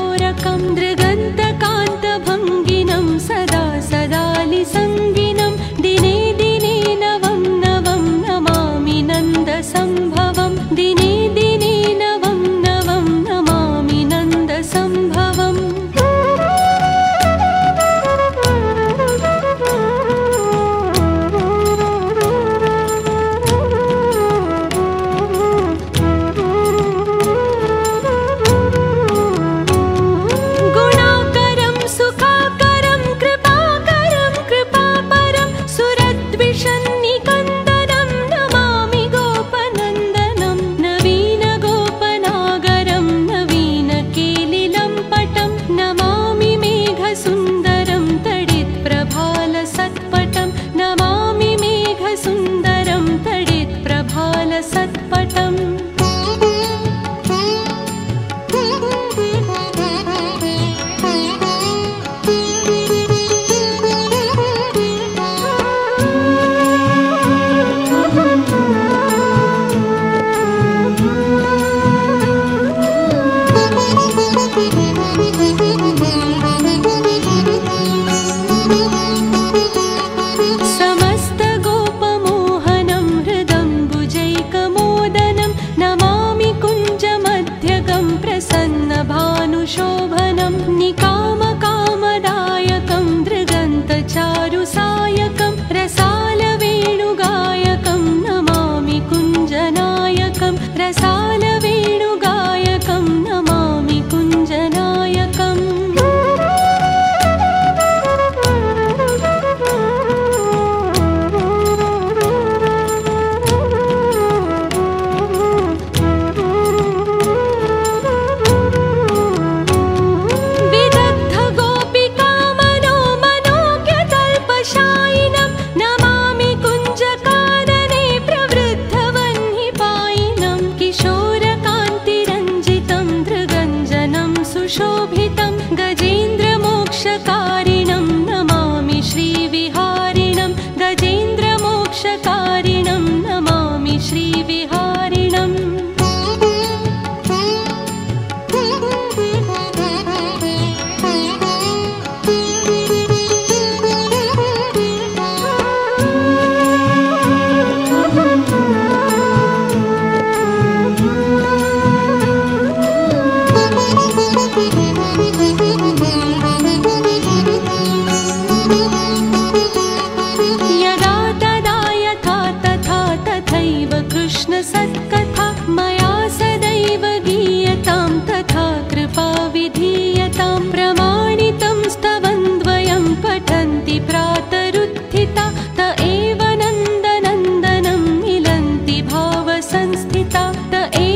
न्द्रगन्तकान्तभङ्गिनं सदा सदालिसङ्गिनं दिने दिने नवं नवं नमामि नन्द दिने दिने नवं नवम् नमामि नन्द सन्न भानुशोभ 的 a